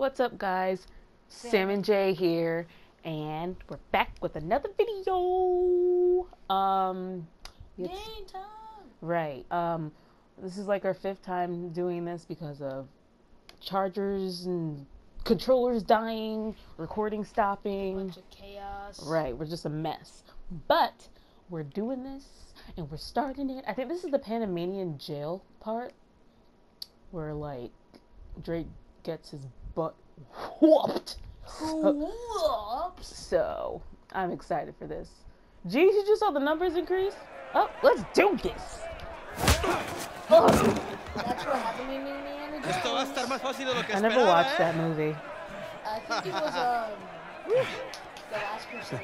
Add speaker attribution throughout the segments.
Speaker 1: What's up, guys? Sam and Jay here, and we're back with another video. Um, it's,
Speaker 2: Game time.
Speaker 1: right. Um, this is like our fifth time doing this because of chargers and controllers dying, recording stopping.
Speaker 2: Bunch of chaos.
Speaker 1: Right, we're just a mess. But we're doing this and we're starting it. I think this is the Panamanian jail part where like Drake gets his butt whooped. So,
Speaker 2: Whoops.
Speaker 1: so I'm excited for this. Geez, you just saw the numbers increase? Oh, let's do this. Ugh,
Speaker 2: That's what happened to me, man.
Speaker 3: Esto va a estar más fácil de lo que
Speaker 1: I never watched
Speaker 3: ¿eh?
Speaker 1: that movie.
Speaker 2: I think it was um the last crusade.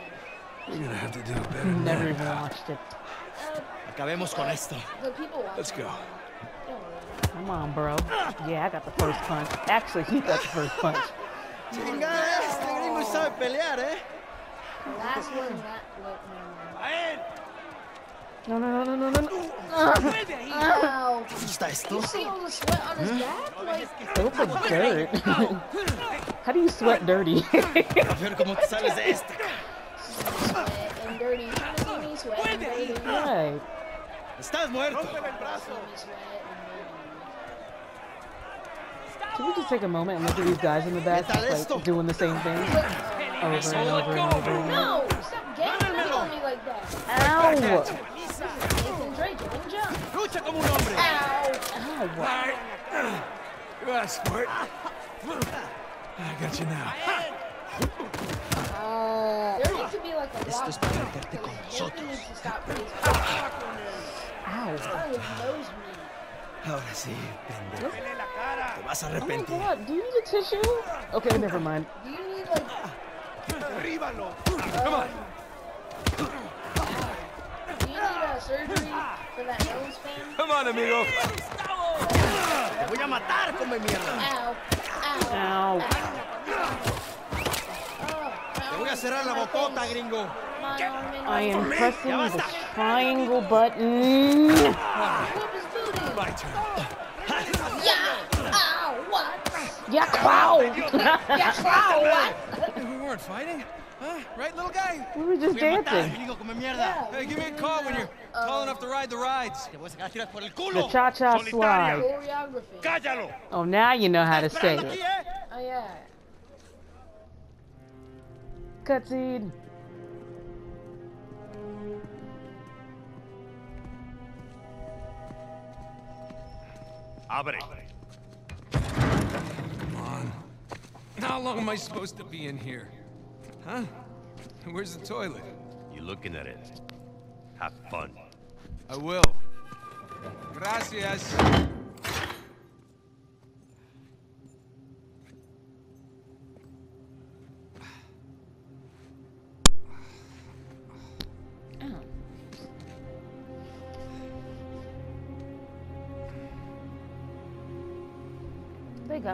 Speaker 4: You're gonna have to do it better than
Speaker 1: Never even watched it.
Speaker 2: Uh,
Speaker 3: Acabemos con esto.
Speaker 2: the people watching.
Speaker 4: Let's go.
Speaker 2: Don't worry.
Speaker 1: Come on, bro. Yeah, I got the first punch. Actually, he got the first punch.
Speaker 3: Chingada, este gringo sabe pelear, ¿eh?
Speaker 2: The last one, that look.
Speaker 1: No, no, no, no, no, no. no.
Speaker 2: Ow.
Speaker 3: Está esto?
Speaker 2: You see all the sweat on his back? Like,
Speaker 1: It looks like dirt. How do you sweat dirty?
Speaker 3: A ver cómo te sales de esta.
Speaker 2: sweat and dirty. You trying to see sweat and dirty?
Speaker 1: Right.
Speaker 3: Estás muerto.
Speaker 2: see me sweat
Speaker 1: Can we just take a moment and look at these guys in the back, like doing the same thing over and over and over and
Speaker 2: and
Speaker 1: over?
Speaker 2: No! Stop getting on me like that.
Speaker 1: Ow!
Speaker 2: Nathan Drake, you can jump.
Speaker 3: Lucha como un hombre.
Speaker 2: Ow.
Speaker 1: Ow!
Speaker 4: Go on, sport. I got you now.
Speaker 2: Uh, there needs to be like a
Speaker 3: Esto
Speaker 2: lock.
Speaker 3: es para meterte con nosotros.
Speaker 2: needs to stop putting
Speaker 1: Ow!
Speaker 2: Oh, his nose bleed.
Speaker 3: Ahora sí, pendejo. Te vas a
Speaker 1: Oh my god, do you need a tissue? Okay, never mind.
Speaker 2: Do you need like
Speaker 4: Derríbalo.
Speaker 2: Come on. Do you need a surgery for that nose fan?
Speaker 4: Come on, amigo.
Speaker 3: Te voy a matar, come mierda.
Speaker 2: Ow. Ow.
Speaker 1: Ow.
Speaker 3: Te voy a cerrar la bocota, gringo.
Speaker 2: My arm and
Speaker 1: I am pressing the triangle button.
Speaker 2: Whip his booty.
Speaker 4: My turn.
Speaker 2: Yeah. Ow. What?
Speaker 1: Yeah, wow!
Speaker 2: Yeah. Ow. What?
Speaker 4: We weren't fighting, huh? Right, little guy?
Speaker 1: we were just
Speaker 3: Te voy a
Speaker 1: dancing.
Speaker 3: gringo, come mierda.
Speaker 2: Yeah.
Speaker 4: Hey, give me a call when you're tall enough to ride the rides.
Speaker 3: Te voy a sacar tiras por el
Speaker 1: The cha-cha slide.
Speaker 2: Choreography.
Speaker 3: Cállalo.
Speaker 1: Oh, now you know how to say it.
Speaker 3: ¿eh?
Speaker 2: Oh yeah.
Speaker 1: Cutscene.
Speaker 5: Abre.
Speaker 4: Come on. How long am I supposed to be in here? Huh? Where's the toilet?
Speaker 5: You're looking at it? Have fun.
Speaker 4: I will. Gracias.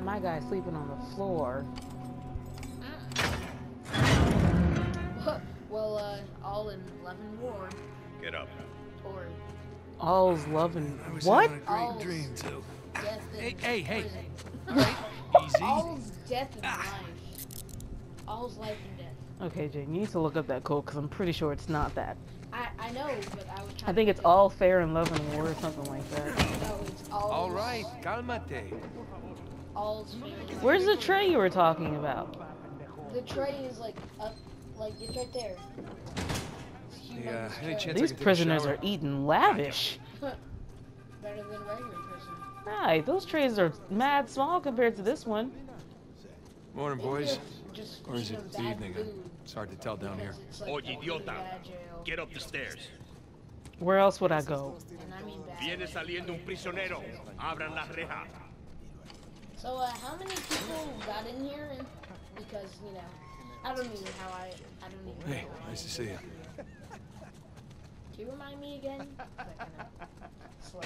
Speaker 1: Got my guy sleeping on the floor.
Speaker 2: well, uh, all in Levin Ward
Speaker 5: Get up.
Speaker 2: or
Speaker 1: All's loving.
Speaker 4: I was
Speaker 1: What?
Speaker 4: having a great
Speaker 2: All's-
Speaker 4: dream, too.
Speaker 2: death and
Speaker 4: Hey, hey, hey. All right, easy.
Speaker 2: All's death and life. All's life and death.
Speaker 1: Okay, Jane, you need to look up that quote because I'm pretty sure it's not that.
Speaker 2: I, I know, but I was
Speaker 1: I think
Speaker 2: to
Speaker 1: it's all fair in love and war or something like that.
Speaker 2: No, it's all.
Speaker 4: All right, calmate.
Speaker 2: All's
Speaker 1: Where's the tray you were talking about?
Speaker 2: The tray is like up, like it's right there. It's
Speaker 4: Yeah, any chance
Speaker 1: These
Speaker 4: can take a
Speaker 1: prisoners are eating lavish.
Speaker 2: Better than regular prison.
Speaker 1: Right, those trays are mad small compared to this one.
Speaker 4: Morning, boys.
Speaker 2: Just
Speaker 4: Or is it
Speaker 2: them bad
Speaker 4: evening?
Speaker 2: food,
Speaker 4: It's hard to tell down here.
Speaker 2: because like
Speaker 5: Oye,
Speaker 2: a really
Speaker 5: idiota. Get up the stairs.
Speaker 1: Where else would I go?
Speaker 2: And I mean bad.
Speaker 5: Viene saliendo un prisionero. Abran la reja.
Speaker 2: So, uh, how many people got in here? And, because you know, I don't even how I, I don't even.
Speaker 4: Hey,
Speaker 2: know how I-
Speaker 4: nice to see you.
Speaker 2: Can you remind me again? That kinda slow.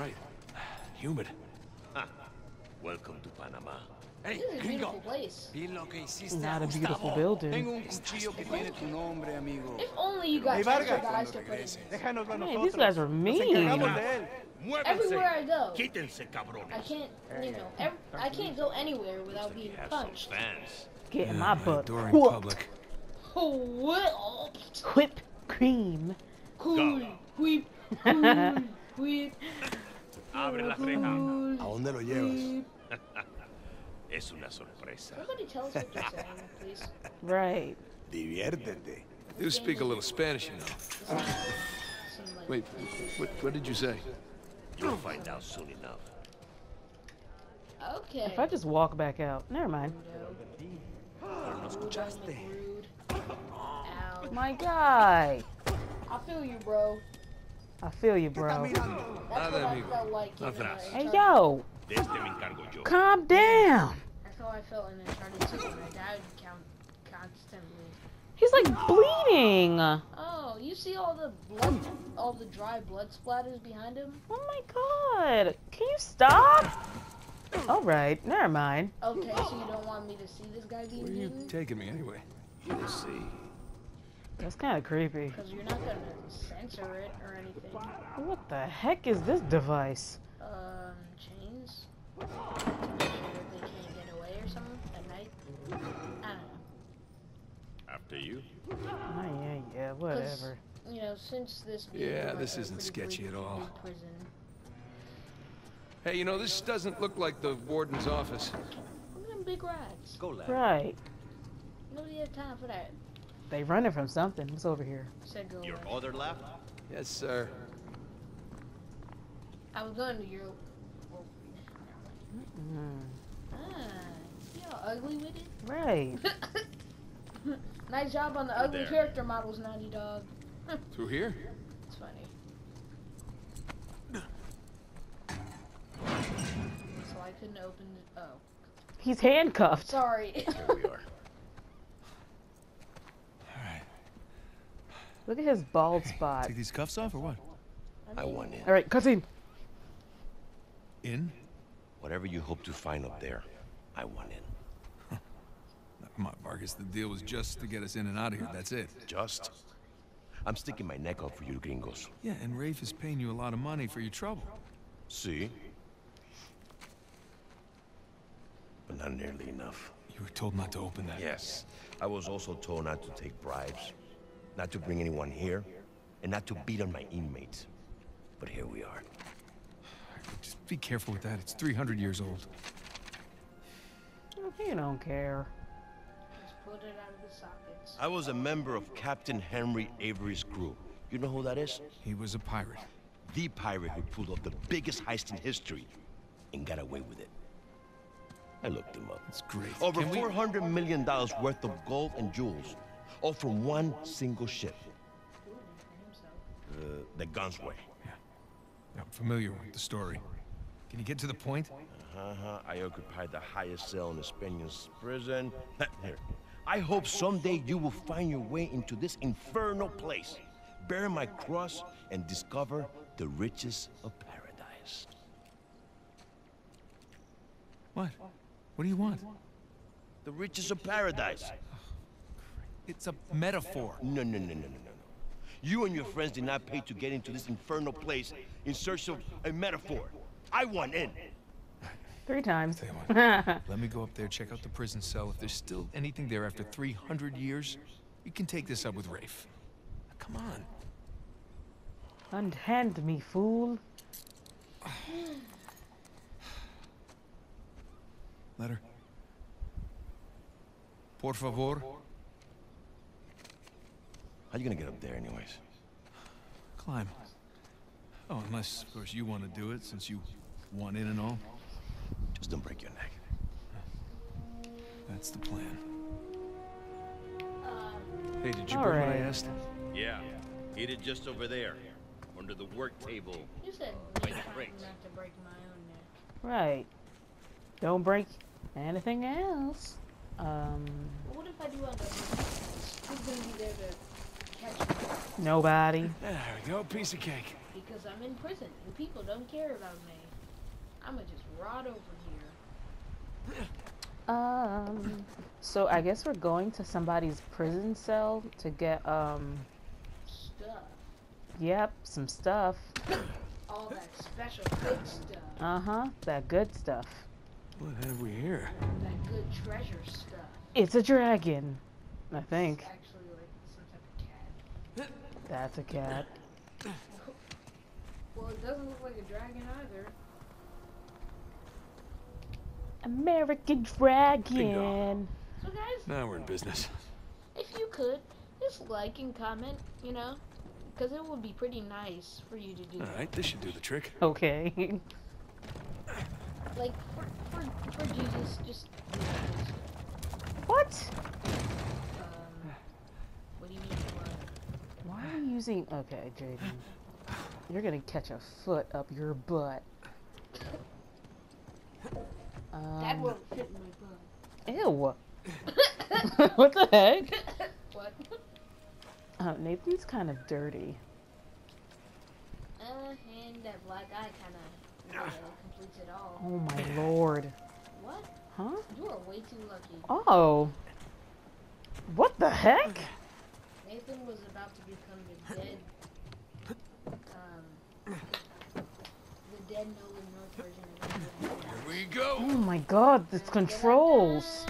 Speaker 4: Right. Humid.
Speaker 5: Welcome to Panama.
Speaker 2: This is a beautiful place.
Speaker 6: Vi lo que hiciste
Speaker 1: Not a
Speaker 6: a
Speaker 1: beautiful building.
Speaker 6: Tengo un cuchillo que tiene tu nombre, amigo.
Speaker 2: If only you got
Speaker 6: Hey,
Speaker 2: extra guys to
Speaker 6: Cuando
Speaker 2: put in.
Speaker 6: regrese.
Speaker 1: Man, these guys are mean.
Speaker 5: Muévanse.
Speaker 2: Everywhere I go.
Speaker 5: Quítense, cabrones.
Speaker 2: I can't, you know, ev- I can't go anywhere without being
Speaker 5: You have some
Speaker 2: punched.
Speaker 5: fans.
Speaker 1: Get in my butt.
Speaker 4: adore in public.
Speaker 2: Oh.
Speaker 1: Whip cream.
Speaker 2: Cool. Whip. Cool. Whip.
Speaker 5: Abre la reja.
Speaker 3: ¿A dónde lo llevas?
Speaker 5: Es una sorpresa.
Speaker 2: Somebody tell us what you're saying, please.
Speaker 1: Right.
Speaker 3: Diviértete.
Speaker 4: You speak a little Spanish, you know. Wait, what, what did you say?
Speaker 5: You'll find out soon enough.
Speaker 2: Okay.
Speaker 1: If I just walk back out, never mind.
Speaker 2: Rude. Ow.
Speaker 1: My guy.
Speaker 2: I feel you, bro.
Speaker 1: I feel you, bro.
Speaker 2: That's what I
Speaker 4: amigo.
Speaker 2: felt like in,
Speaker 1: Hey, yo,
Speaker 5: De este me encargo yo.
Speaker 1: calm down.
Speaker 2: That's how I felt in Uncharted 2 when I died count constantly.
Speaker 1: He's like bleeding. Oh
Speaker 2: you see all the blood, all the dry blood splatters behind him?
Speaker 1: Oh my god. Can you stop? All right, never mind.
Speaker 2: Okay, so you don't want me to see this guy being
Speaker 4: Where are you
Speaker 2: beaten?
Speaker 4: taking me anyway?
Speaker 5: You'll see.
Speaker 1: That's kind of creepy.
Speaker 2: Because you're not gonna censor it or anything.
Speaker 1: What the heck is this device?
Speaker 2: Um, chains? To make sure that they can't get away or something at night? I don't know.
Speaker 5: After you.
Speaker 1: Oh, yeah, yeah, whatever.
Speaker 2: You know, since this
Speaker 4: Yeah,
Speaker 2: like
Speaker 4: this isn't sketchy at all.
Speaker 2: Prison.
Speaker 4: Hey, you know, this doesn't look like the warden's office.
Speaker 2: Look at them big rats.
Speaker 5: Go, lad.
Speaker 1: Right.
Speaker 2: Nobody have time for that.
Speaker 1: They running from something. What's over here?
Speaker 2: Said go
Speaker 5: Your
Speaker 2: away.
Speaker 5: other left?
Speaker 4: Yes, sir.
Speaker 2: I was going to Europe.
Speaker 1: Mm,
Speaker 2: Ah, see how ugly with it?
Speaker 1: right.
Speaker 2: nice job on the ugly
Speaker 5: there.
Speaker 2: character models, Naughty Dog.
Speaker 4: Through here?
Speaker 2: It's funny. So I couldn't open it. Oh,
Speaker 1: He's handcuffed.
Speaker 2: sorry.
Speaker 5: Here we are. Alright.
Speaker 1: Look at his bald spot.
Speaker 7: Take these cuffs off or what?
Speaker 5: I want in.
Speaker 1: All right, cutscene.
Speaker 7: In?
Speaker 5: Whatever you hope to find up there, I want in.
Speaker 4: Now, come on, Vargas. The deal was just to get us in and out of here. That's it.
Speaker 5: Just. I'm sticking my neck out for you gringos.
Speaker 4: Yeah, and Rafe is paying you a lot of money for your trouble.
Speaker 5: See? But not nearly enough.
Speaker 4: You were told not to open that.
Speaker 5: Yes. I was also told not to take bribes, not to bring anyone here, and not to beat on my inmates. But here we are.
Speaker 4: Just be careful with that. It's 300 years old.
Speaker 1: You don't care.
Speaker 2: Just pulled it out of the sockets.
Speaker 5: I was a member of Captain Henry Avery's crew. You know who that is?
Speaker 4: He was a pirate.
Speaker 5: The pirate who pulled off the biggest heist in history and got away with it. I looked him up.
Speaker 4: It's great.
Speaker 5: Over
Speaker 4: Can we-
Speaker 5: $400 million worth of gold and jewels, all from one single ship, uh, the Gunsway.
Speaker 4: I'm familiar with the story. Can you get to the point?
Speaker 5: Uh-huh. I occupied the highest cell in the Spaniards' prison. Here. I hope someday you will find your way into this infernal place, bear my cross, and discover the riches of paradise.
Speaker 4: What? What do you want?
Speaker 5: The riches of paradise.
Speaker 4: It's a metaphor.
Speaker 5: No, no, no, no, no, no, no. You and your friends did not pay to get into this infernal place in search of a metaphor. I want in.
Speaker 1: Three times.
Speaker 4: Tell you what. Let me go up there, check out the prison cell. If there's still anything there after 300 years, you can take this up with Rafe. Now, come on.
Speaker 1: Unhand me, fool.
Speaker 4: Letter. Por favor.
Speaker 5: How are you gonna get up there, anyways?
Speaker 4: Climb. Oh, unless, of course, you want to do it, since you want in and all.
Speaker 5: Just don't break your neck.
Speaker 4: That's the plan.
Speaker 2: Um,
Speaker 4: Hey, did you
Speaker 1: All
Speaker 4: bring what I
Speaker 1: right.
Speaker 4: asked?
Speaker 5: Yeah, eat it just over there, under the work table.
Speaker 2: you said
Speaker 5: By
Speaker 2: me
Speaker 5: the
Speaker 2: trying
Speaker 5: crates.
Speaker 2: not to break my own neck.
Speaker 1: Right. Don't break anything else. Um,
Speaker 2: what if I do end up Who's gonna be there to catch me?
Speaker 1: nobody.
Speaker 4: There we go, piece of cake.
Speaker 2: Because I'm in prison and people don't care about me. I'ma just rot over here.
Speaker 1: Um, so I guess we're going to somebody's prison cell to get, um,
Speaker 2: Stuff.
Speaker 1: yep, some stuff.
Speaker 2: All that special good stuff.
Speaker 1: Uh huh. That good stuff.
Speaker 4: What have we here?
Speaker 2: That good treasure stuff.
Speaker 1: It's a dragon. I think.
Speaker 2: It's actually like some type of cat.
Speaker 1: That's a cat.
Speaker 2: Well, it doesn't look like a dragon either.
Speaker 1: American dragon.
Speaker 2: So guys,
Speaker 4: Now we're in business.
Speaker 2: if you could, just like and comment, you know, because it would be pretty nice for you to do.
Speaker 4: All right, this should do the trick.
Speaker 1: Okay.
Speaker 2: Like for for for Jesus, just.
Speaker 1: what?
Speaker 2: Um, what do you mean? What?
Speaker 1: Why are you using? Okay, Jaden. You're gonna catch a foot up your butt.
Speaker 2: That
Speaker 1: Um,
Speaker 2: won't fit in my butt.
Speaker 1: ew. what the heck?
Speaker 2: what?
Speaker 1: Uh, Nathan's kind of dirty.
Speaker 2: Uh, and that black eye kind of uh, completes it all.
Speaker 1: Oh my lord.
Speaker 2: What?
Speaker 1: Huh?
Speaker 2: You are way too lucky.
Speaker 1: Oh. What the heck?
Speaker 2: Nathan was about to become the dead, um, the dead Nolan North version of Nathan.
Speaker 4: Here we go.
Speaker 1: Oh my god, this controls.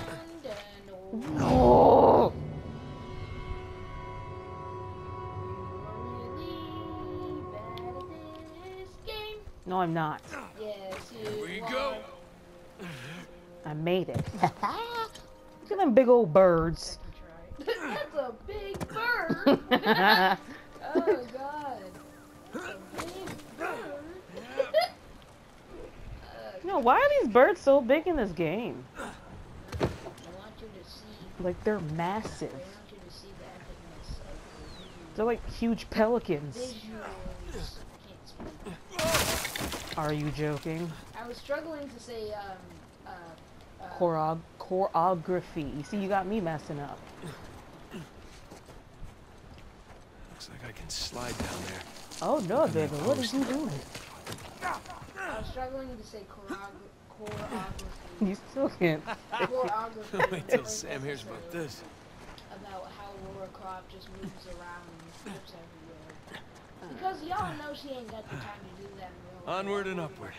Speaker 2: Game.
Speaker 1: No, I'm not.
Speaker 2: Yes, you
Speaker 4: Here we
Speaker 2: are.
Speaker 4: go.
Speaker 1: I made it. Look at them big old birds.
Speaker 2: That's a big bird. oh God. That's a big bird. Uh,
Speaker 1: No, why are these birds so big in this game?
Speaker 2: I want you to see.
Speaker 1: Like they're massive.
Speaker 2: I want you to see the epicness of
Speaker 1: They're like huge pelicans.
Speaker 2: visuals. Visuals. I can't speak.
Speaker 1: Are you joking?
Speaker 2: I was struggling to say um uh, uh
Speaker 1: Chorog choreography. You see, you got me messing up.
Speaker 4: Looks like I can slide down there.
Speaker 1: Oh no, baby, what is you doing?
Speaker 2: I was struggling to say choreog- choreography.
Speaker 1: You still can't.
Speaker 2: choreography.
Speaker 4: Wait
Speaker 2: in
Speaker 4: till Sam hears about this.
Speaker 2: About how Laura Croft just moves around and flips everywhere. Because y'all know she ain't got the time to do that in real life.
Speaker 4: Onward and upward.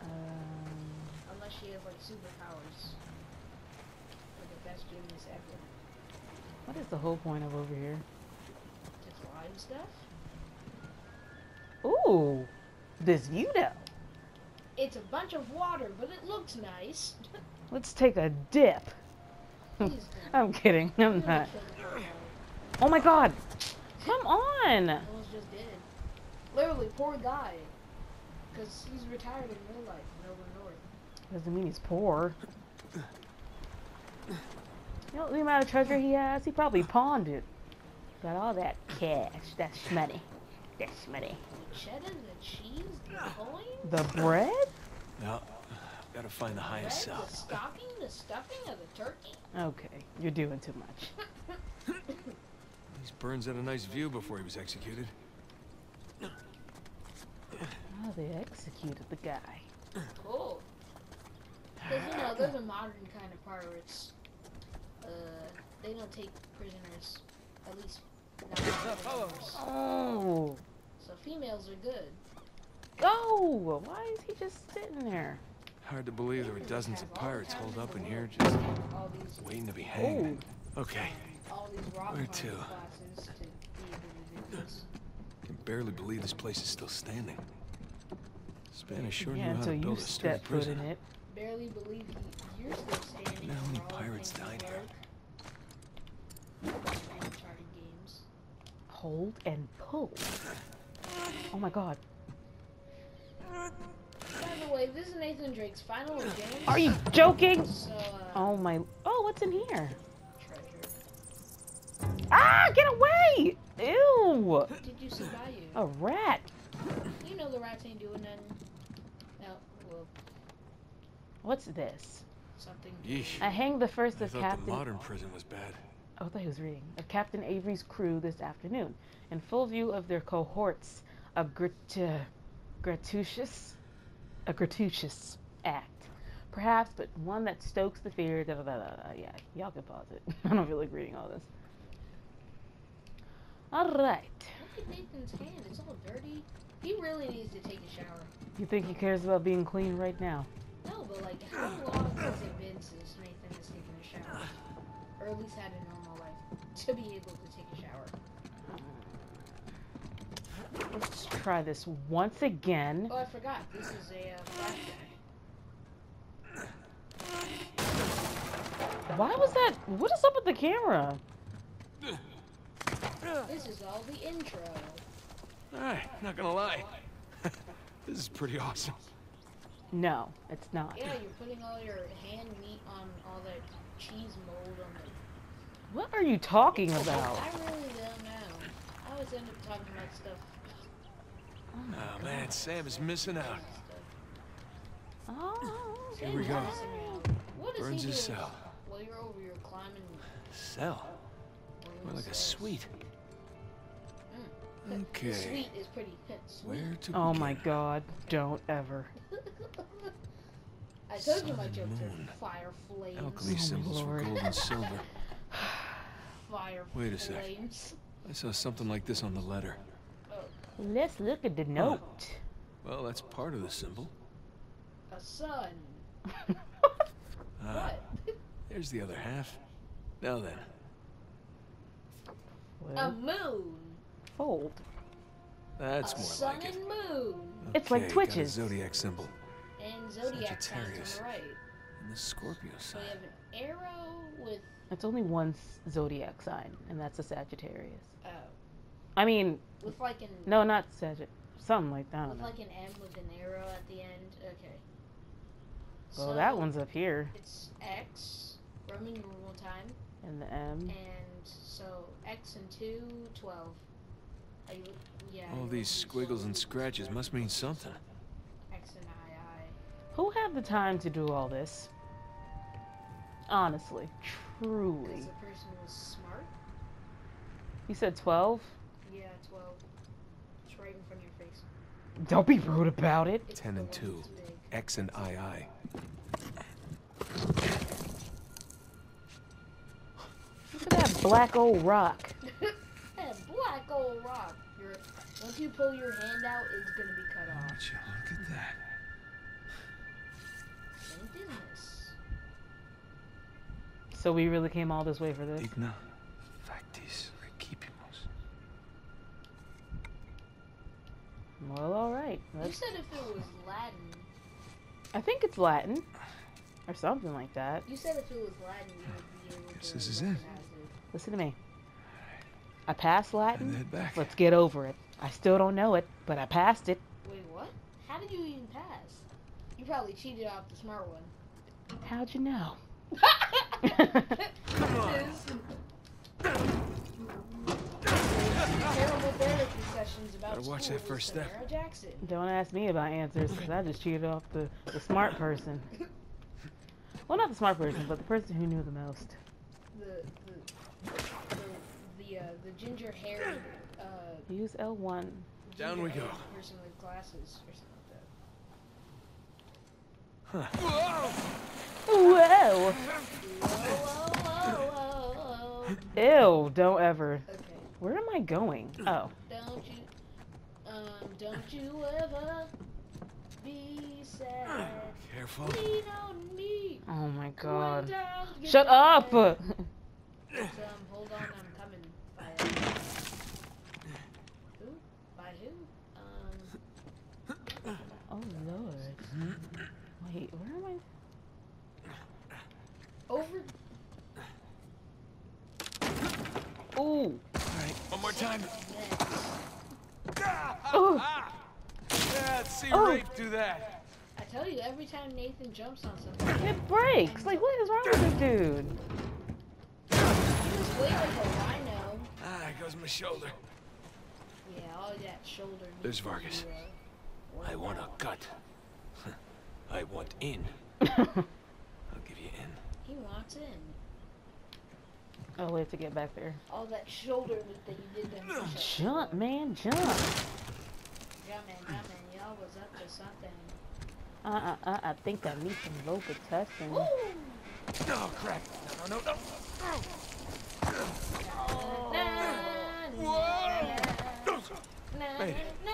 Speaker 1: Um,
Speaker 2: Unless she has like superpowers. Like the best gymnast ever.
Speaker 1: what is the whole point of over here?
Speaker 2: To fly and stuff.
Speaker 1: Ooh, this view though.
Speaker 2: It's a bunch of water, but it looks nice.
Speaker 1: Let's take a dip. I'm kidding. I'm not.
Speaker 2: kill the poor guy.
Speaker 1: Oh my god. Come on.
Speaker 2: Almost just did. Literally, poor guy. Because he's retired in real life, Nolan North.
Speaker 1: Doesn't mean he's poor. You know the amount of treasure he has? He probably pawned it. Got all that cash. That's money. That's money.
Speaker 2: The cheddar, the cheese, the coin,
Speaker 1: The bread?
Speaker 4: No, gotta find the
Speaker 2: bread,
Speaker 4: highest
Speaker 2: the
Speaker 4: cell.
Speaker 2: stocking, the stuffing of the turkey.
Speaker 1: Okay, you're doing too much.
Speaker 4: These Burns had a nice view before he was executed.
Speaker 1: Oh, they executed the guy.
Speaker 2: Cool. Because, you know, there's a modern kind of pirates. Uh, they don't take prisoners. At least, not all prisoners.
Speaker 1: Oh.
Speaker 2: So females are good.
Speaker 1: Oh, why is he just sitting there?
Speaker 4: Hard to believe there were dozens of pirates holed up in here just waiting to be hanged. Okay,
Speaker 2: all these rock
Speaker 4: Where to?
Speaker 2: classes to be able to do this.
Speaker 4: can barely believe this place is still standing. Spanish sure
Speaker 1: yeah,
Speaker 4: knew how to
Speaker 1: you
Speaker 4: build a sturdy
Speaker 1: step in
Speaker 4: prison.
Speaker 1: it.
Speaker 2: Barely believe you're still standing.
Speaker 4: Now how many pirates died here?
Speaker 2: work. Uncharted games.
Speaker 1: Hold and pull. Oh my god.
Speaker 2: By the way, this is Nathan Drake's final game.
Speaker 1: Are you joking?
Speaker 2: So, uh,
Speaker 1: Oh my. Oh, what's in here?
Speaker 2: treasure.
Speaker 1: Ah, get away! Ew!
Speaker 2: Did you see by you?
Speaker 1: A rat.
Speaker 2: You know the rats ain't doing nothing. No, well,
Speaker 1: What's this?
Speaker 2: something.
Speaker 4: Yeesh.
Speaker 1: I hanged the first
Speaker 4: I
Speaker 1: of
Speaker 4: thought
Speaker 1: Captain.
Speaker 4: the modern prison was bad.
Speaker 1: Oh, I thought he was reading. Of Captain Avery's crew this afternoon, in full view of their cohorts, a grat- uh, gratuitous, a gratuitous act, perhaps, but one that stokes the fear. Da da da da. da. Yeah, y'all can pause it. I don't feel like reading all this. All right.
Speaker 2: Look at Nathan's hand. It's all dirty. He really needs to take a shower.
Speaker 1: You think he cares about being clean right now?
Speaker 2: No, but like, how long has it been since Nathan has taken a shower? Or at least had a normal life to be able to take a shower.
Speaker 1: Let's try this once again.
Speaker 2: Oh, I forgot. This is a uh, flashback.
Speaker 1: Why was that? What is up with the camera?
Speaker 2: This is all the intro.
Speaker 4: Alright, not gonna lie. this is pretty awesome.
Speaker 1: No, it's not.
Speaker 2: Yeah, you're putting all your hand meat on all that cheese mold on the.
Speaker 1: What are you talking about?
Speaker 2: I really don't know. I always end up talking about stuff.
Speaker 4: Oh man, Sam is missing out.
Speaker 1: Oh,
Speaker 4: Here we go.
Speaker 2: What is
Speaker 4: Burns
Speaker 2: he
Speaker 4: his cell.
Speaker 2: while you're over here climbing?
Speaker 4: Cell? More like a suite.
Speaker 2: The
Speaker 4: Okay.
Speaker 2: suite is pretty sweet.
Speaker 4: Where to
Speaker 1: oh my god, don't ever.
Speaker 2: I told you my
Speaker 4: Sun
Speaker 2: jokes
Speaker 4: moon.
Speaker 2: are fire flames.
Speaker 4: Alchemy
Speaker 1: Oh my
Speaker 4: symbols for gold and silver.
Speaker 2: Fire
Speaker 4: Wait a sec.
Speaker 2: flames.
Speaker 4: I saw something like this on the letter.
Speaker 1: Let's look at the note.
Speaker 4: Well, that's part of the symbol.
Speaker 2: A sun.
Speaker 4: Ah,
Speaker 2: What?
Speaker 4: there's the other half. Now then,
Speaker 2: A moon.
Speaker 1: fold.
Speaker 4: that's
Speaker 2: a
Speaker 4: more
Speaker 2: sun
Speaker 4: like it.
Speaker 2: and moon.
Speaker 1: It's like
Speaker 4: Okay, got a
Speaker 1: Twitches.
Speaker 4: zodiac symbol.
Speaker 2: And zodiac signs
Speaker 4: Sagittarius.
Speaker 2: right.
Speaker 4: And the Scorpio
Speaker 2: So
Speaker 4: sign.
Speaker 2: we have an arrow with
Speaker 1: It's only one zodiac sign, and that's a Sagittarius. I mean,
Speaker 2: with like an
Speaker 1: no, not Sagitt. Something like that. I
Speaker 2: with
Speaker 1: know.
Speaker 2: like an M with an arrow at the end. Okay.
Speaker 1: Well, that one's up here,
Speaker 2: It's X, Roman numeral time,
Speaker 1: and the M.
Speaker 2: and so X and two, 12. Are you, yeah.
Speaker 4: All these squiggles and scratches must mean something.
Speaker 2: X and I, I.
Speaker 1: Who had the time to do all this? Honestly, truly.
Speaker 2: Because the person was smart.
Speaker 1: You said 12?
Speaker 2: Yeah, 12. It's right in front of your face.
Speaker 1: Don't be rude about it.
Speaker 2: It's
Speaker 4: 10 and 2. X and II.
Speaker 1: Look at that black old rock.
Speaker 2: That black old rock. Your, once you pull your hand out, it's gonna be cut off.
Speaker 4: Would you look at that?
Speaker 2: Thank goodness.
Speaker 1: So we really came all this way for this?
Speaker 4: Digna factis recipimus.
Speaker 1: Well, alright.
Speaker 2: You said if it was Latin.
Speaker 1: I think it's Latin. Or something like that.
Speaker 2: You said if it was Latin, you would be able
Speaker 4: Guess
Speaker 2: to
Speaker 4: this is it.
Speaker 2: it.
Speaker 1: Listen to me. I passed Latin.
Speaker 4: head back.
Speaker 1: Let's get over it. I still don't know it, but I passed it.
Speaker 2: Wait, what? How did you even pass? You probably cheated off the smart one.
Speaker 1: How'd you know?
Speaker 2: Terrible therapy sessions about
Speaker 4: Better watch that first step.
Speaker 1: Don't ask me about answers, because I just cheated off the, the smart person. Well, not the smart person, but the person who knew the most.
Speaker 2: The the the, the, uh, the ginger haired uh,
Speaker 1: Use L1.
Speaker 4: Down we go.
Speaker 2: Person with glasses or something like that.
Speaker 1: Whoa!
Speaker 2: Whoa, whoa, whoa, whoa, whoa.
Speaker 1: Ew, don't ever.
Speaker 2: Okay.
Speaker 1: Where am I going? Oh.
Speaker 2: Don't you, um, don't you ever be sad.
Speaker 4: Careful.
Speaker 2: Lean on me.
Speaker 1: Oh my god.
Speaker 2: times get
Speaker 1: Shut up!
Speaker 2: bad. Um, hold on, I'm coming. By uh, who? By who? Um,
Speaker 1: Oh lord. Wait, where am I?
Speaker 2: over.
Speaker 1: Ooh.
Speaker 4: Alright, one more time.
Speaker 1: Oh.
Speaker 4: Yeah, let's see
Speaker 1: Oh.
Speaker 4: Rafe do that.
Speaker 2: I tell you, every time Nathan jumps on something,
Speaker 1: It breaks. Like, what is wrong with this dude?
Speaker 2: he just wait like a rhino.
Speaker 4: Ah, there goes my shoulder.
Speaker 2: Yeah, all that shoulder.
Speaker 4: There's
Speaker 2: needs to be,
Speaker 4: Vargas.
Speaker 2: uh,
Speaker 4: I want a
Speaker 2: out.
Speaker 4: cut. I want in. I'll give you in.
Speaker 2: He wants in.
Speaker 1: Oh, we have to get back there.
Speaker 2: All that shoulder meat that you did them push-ups
Speaker 1: Jump,
Speaker 2: for.
Speaker 1: man, jump.
Speaker 2: Jumping, jumping, y'all was up to something.
Speaker 1: Uh, uh, uh, I think I need some local testing.
Speaker 2: Ooh!
Speaker 4: Oh, crap. No, no, no, no.
Speaker 2: Na, na,
Speaker 4: Wait.
Speaker 2: na,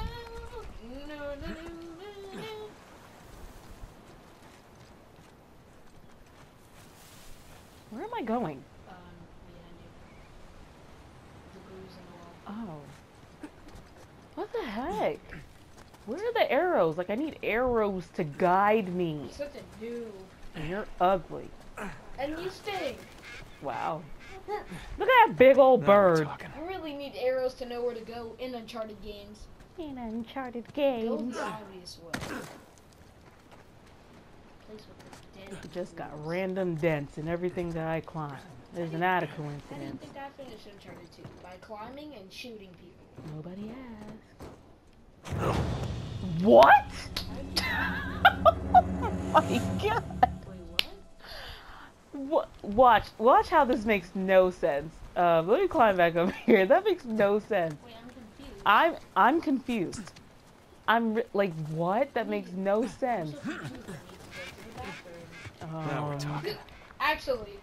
Speaker 1: Where am I going?
Speaker 2: Behind you. The booze in the wall.
Speaker 1: Oh. What the heck? Where are the arrows? Like, I need arrows to guide me.
Speaker 2: You're such a noob.
Speaker 1: You're ugly.
Speaker 2: And you stink.
Speaker 1: Wow. Look at that big old
Speaker 4: Now we're
Speaker 1: bird.
Speaker 4: talking.
Speaker 2: You really need arrows to know where to go in Uncharted games.
Speaker 1: In Uncharted
Speaker 2: Go
Speaker 1: games.
Speaker 2: the obvious way. Place with the dead
Speaker 1: Just got random dents in everything that I climb. Isn't that a
Speaker 2: How do you
Speaker 1: coincidence?
Speaker 2: think I finished Uncharted 2? By climbing and shooting people.
Speaker 1: Nobody asked. What? oh my god.
Speaker 2: Wait, what?
Speaker 1: What? Watch, watch how this makes no sense. Um, let me climb back up here. That makes no sense.
Speaker 2: Wait, I'm confused.
Speaker 1: I'm I'm confused. I'm re- like, what? That makes no sense.
Speaker 2: so confused. I need to go to the bathroom.
Speaker 4: Now we're talking.
Speaker 2: Actually,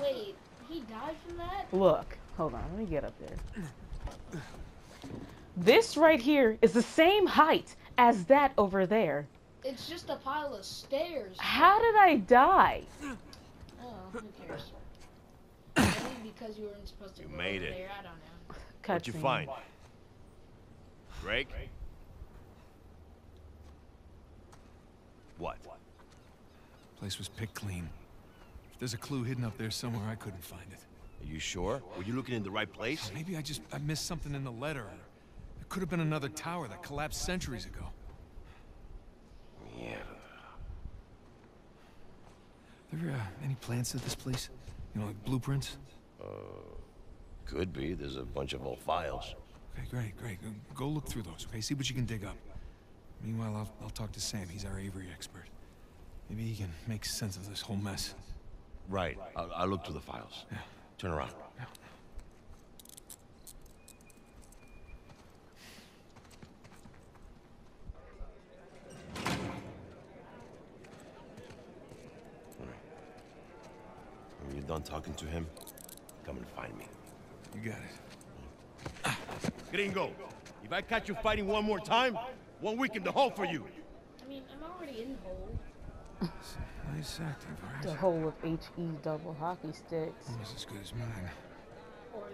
Speaker 2: wait, he died from that?
Speaker 1: Look, hold on. Let me get up there. This right here is the same height as that over there.
Speaker 2: It's just a pile of stairs.
Speaker 1: How did I die?
Speaker 2: Oh, who cares? Maybe because you weren't supposed to
Speaker 5: You
Speaker 2: go
Speaker 5: made it.
Speaker 2: there. I don't know.
Speaker 5: What'd you
Speaker 1: Cutscene.
Speaker 5: find? Drake? What?
Speaker 4: Place was picked clean. If there's a clue hidden up there somewhere, I couldn't find it.
Speaker 5: Are you sure? Were you looking in the right place?
Speaker 4: Maybe I just I missed something in the letter. It could have been another tower that collapsed centuries ago.
Speaker 5: Yeah.
Speaker 4: There uh, any plans to this place? You know, like blueprints?
Speaker 5: Could be. There's a bunch of old files.
Speaker 4: Okay, great, great. Go, look through those, okay? See what you can dig up. Meanwhile, I'll, I'll talk to Sam. He's our Avery expert. Maybe he can make sense of this whole mess.
Speaker 5: Right. I'll, I'll look through the files.
Speaker 4: Yeah.
Speaker 5: Turn around. When you're done talking to him, come and find me.
Speaker 4: You got it.
Speaker 5: Gringo, if I catch you fighting one more time, one week in the hole for you.
Speaker 2: I mean, I'm already in the hole.
Speaker 4: Nice acting, all
Speaker 1: The
Speaker 4: right?
Speaker 1: whole of HE double hockey sticks.
Speaker 4: Almost as good as mine.
Speaker 2: Or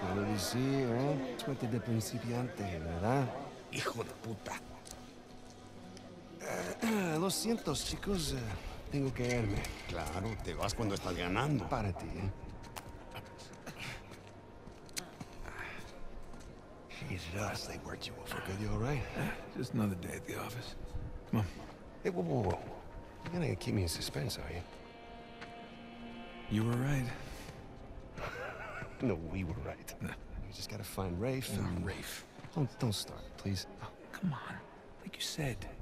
Speaker 7: Puedo decir, ¿eh? Suerte de principiante, ¿verdad? Hijo de puta. Eh, lo siento, chicos. eh, tengo que irme.
Speaker 6: Claro, te vas cuando estás ganando.
Speaker 7: Para ti, ¿eh? Jesus, they worked you up for good. You all right?
Speaker 4: Just another day at the office. Come on.
Speaker 7: Hey, whoa, whoa, whoa. You're gonna keep me in suspense, are you?
Speaker 4: You were right.
Speaker 7: No, we were right.
Speaker 4: No.
Speaker 7: We just gotta find Rafe
Speaker 4: No,
Speaker 7: and...
Speaker 4: Rafe.
Speaker 7: Don't, don't start, please.
Speaker 4: Oh, come on. Like you said,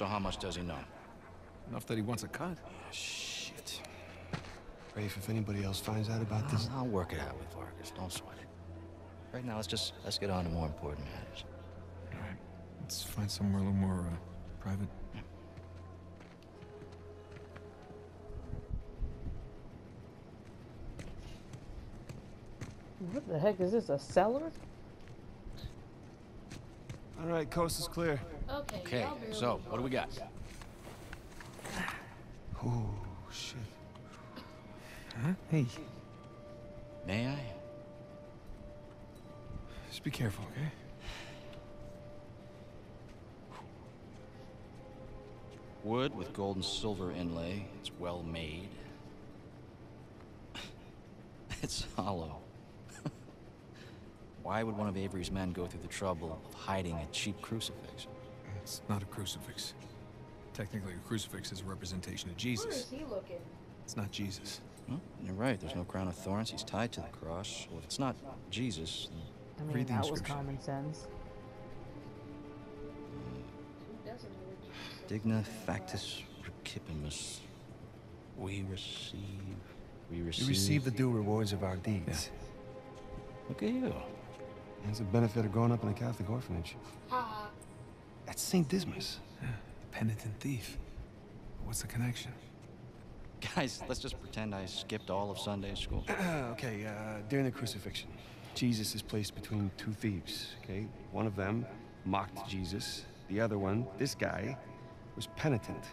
Speaker 8: So how much does he know?
Speaker 4: Enough that he wants a cut.
Speaker 7: Shit. Rafe, if anybody else finds out about this,
Speaker 8: I'll work it out with Vargas. Don't sweat it. Right now, let's just let's get on to more important matters.
Speaker 4: All right. Let's find somewhere a little more uh, private.
Speaker 1: What the heck is this? A cellar?
Speaker 7: All right, coast is clear.
Speaker 2: Okay.
Speaker 8: Okay. So what do we got?
Speaker 7: Oh shit.
Speaker 4: Huh? Hey,
Speaker 8: May I?
Speaker 4: just be careful, okay?
Speaker 8: Wood with gold and silver inlay. It's well made. it's hollow. Why would one of Avery's men go through the trouble of hiding a cheap crucifix?
Speaker 4: It's not a crucifix. Technically, a crucifix is a representation of Jesus.
Speaker 2: is he looking?
Speaker 4: It's not Jesus.
Speaker 8: Well, you're right. There's no crown of thorns. He's tied to the cross. Well, if it's not Jesus, then
Speaker 1: I mean,
Speaker 4: Read the
Speaker 1: that was
Speaker 4: inscription.
Speaker 1: common sense.
Speaker 2: Who doesn't know what Jesus said?
Speaker 8: digna factis recipimus. We receive. We receive.
Speaker 7: We receive the due rewards of our deeds.
Speaker 8: Look at you.
Speaker 7: That's the benefit of growing up in a Catholic orphanage.
Speaker 2: Ha
Speaker 7: That's St. Dismas.
Speaker 4: the Penitent thief. What's the connection?
Speaker 8: Guys, let's just pretend I skipped all of Sunday school.
Speaker 7: okay, uh, during the crucifixion, Jesus is placed between two thieves, okay? One of them mocked Jesus. The other one, this guy, was penitent.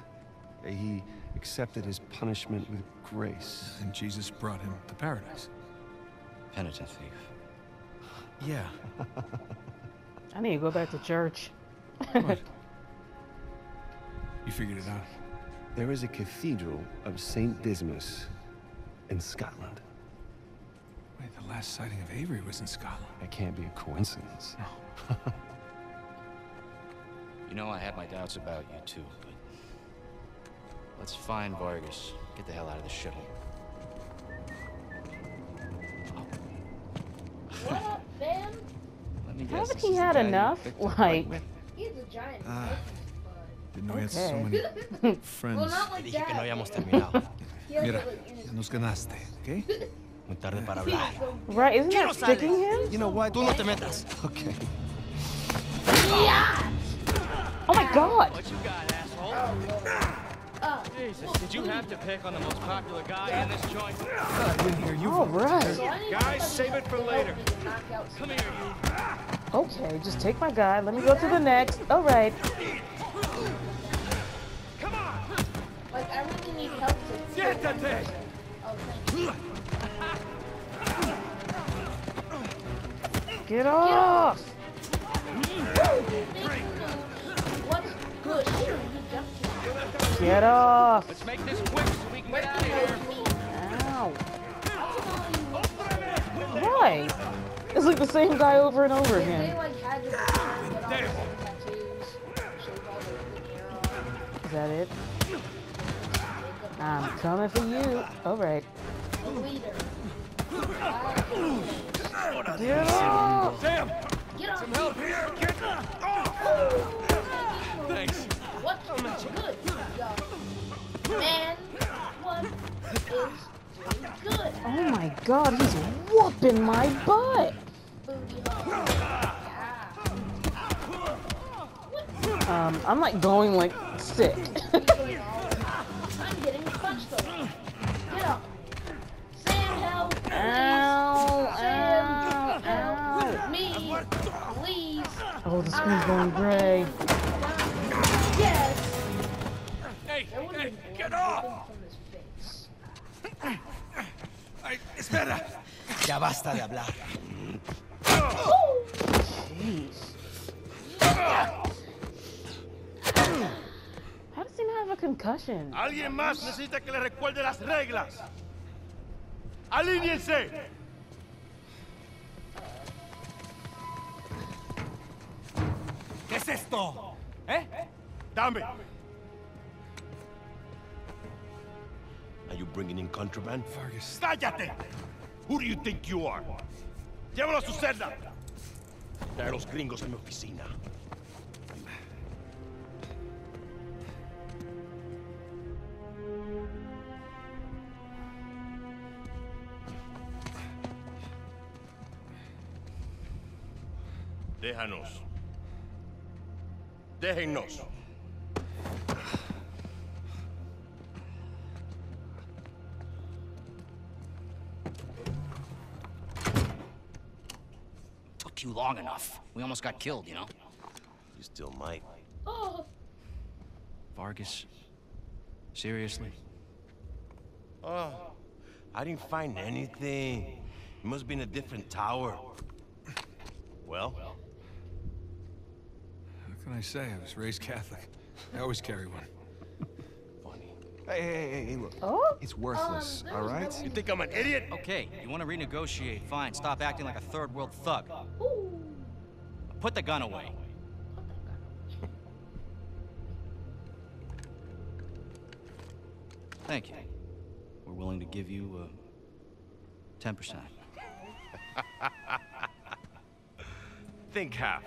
Speaker 7: He accepted his punishment with grace.
Speaker 4: And Jesus brought him to paradise.
Speaker 8: Penitent thief.
Speaker 7: Yeah.
Speaker 1: I need to go back to church.
Speaker 4: You figured it out.
Speaker 7: There is a cathedral of St. Dismas in Scotland.
Speaker 4: Wait, the last sighting of Avery was in Scotland.
Speaker 7: That can't be a coincidence.
Speaker 8: You know, I had my doubts about you too, but let's find Vargas. Get the hell out of this shithole. Let me guess.
Speaker 1: Haven't
Speaker 8: this
Speaker 1: he
Speaker 8: is the
Speaker 1: had
Speaker 8: guy you
Speaker 1: enough?
Speaker 8: picked a
Speaker 1: Like-
Speaker 8: fight with?
Speaker 2: He's a giant. Viking,
Speaker 4: Didn't know he had so many friends.
Speaker 2: Well, not like
Speaker 6: Dije que no
Speaker 2: that.
Speaker 6: habíamos
Speaker 2: but
Speaker 6: terminado.
Speaker 2: he has
Speaker 4: Mira,
Speaker 2: it, like, in his-
Speaker 4: nos ganaste, ¿ok?
Speaker 6: Muy tarde para hablar.
Speaker 1: Right? Isn't that sticking him?
Speaker 7: You know what?
Speaker 6: Tú no te metas.
Speaker 7: Okay.
Speaker 1: Oh my god!
Speaker 9: What you got, asshole?
Speaker 2: Uh,
Speaker 9: Jesus, did you have to pick on the most popular guy in this joint?
Speaker 1: Alright.
Speaker 2: so I need
Speaker 3: Guys, save it for later.
Speaker 2: knock out
Speaker 9: Come here, you.
Speaker 1: Okay, just take my guy. Let me go to the next. Alright. Come on.
Speaker 2: Like, I really need help to.
Speaker 3: Get that thing!
Speaker 2: Oh, thank you.
Speaker 1: Get off!
Speaker 2: What's good? Sure, you jumped to
Speaker 1: Get off!
Speaker 9: Let's make this quick so we can get out of here.
Speaker 1: Ow. Why? It's like the same guy over and over
Speaker 2: They
Speaker 1: again.
Speaker 2: like had to get all the tattoos, shave all the the hair off,
Speaker 1: Is that it? I'm coming for you. Alright.
Speaker 2: the leader.
Speaker 1: Get off!
Speaker 3: Sam!
Speaker 2: Get on.
Speaker 3: Some help here! Get
Speaker 2: Thanks. What's good, young man? What is doing good?
Speaker 1: Oh my god, he's whooping my butt!
Speaker 2: Booty hole. Yeah.
Speaker 1: Um, I'm like going like sick.
Speaker 2: I'm getting punched though. Get up. Sam, help. please.
Speaker 1: Ow,
Speaker 2: Sam,
Speaker 1: ow,
Speaker 2: help
Speaker 1: ow.
Speaker 2: me. Please.
Speaker 1: Oh, the screen's going gray.
Speaker 2: Yes.
Speaker 3: Hey, hey, get off!
Speaker 2: from.
Speaker 3: Ay, espera!
Speaker 6: Ya basta de hablar.
Speaker 1: How does he not have a concussion?
Speaker 3: Alguien más necesita que le recuerde las reglas. ¡Alíñense! ¿Qué es esto? ¿Eh? Dame.
Speaker 5: Are you bringing in contraband?
Speaker 4: Vargas.
Speaker 3: ¡Cállate! Who do you think you are? Llévalo a su celda.
Speaker 5: A los gringos a mi oficina. Déjanos. Déjennos.
Speaker 8: Took you long enough. We almost got killed, you know?
Speaker 5: You still might.
Speaker 2: Oh,
Speaker 8: Vargas. Seriously?
Speaker 5: Oh, I didn't find anything. It must be in a different tower. Well,
Speaker 4: What can I say? I was raised Catholic. I always carry one.
Speaker 5: Funny.
Speaker 7: Hey, hey, hey, hey, look.
Speaker 1: Oh?
Speaker 7: It's worthless,
Speaker 2: there
Speaker 7: all
Speaker 2: was
Speaker 7: right?
Speaker 3: You think I'm an idiot?
Speaker 8: Okay, you want to renegotiate? Fine. Stop acting like a third world thug.
Speaker 2: ooh.
Speaker 8: Put the gun away. Thank you. we're willing to give you uh, 10%.
Speaker 5: Think half.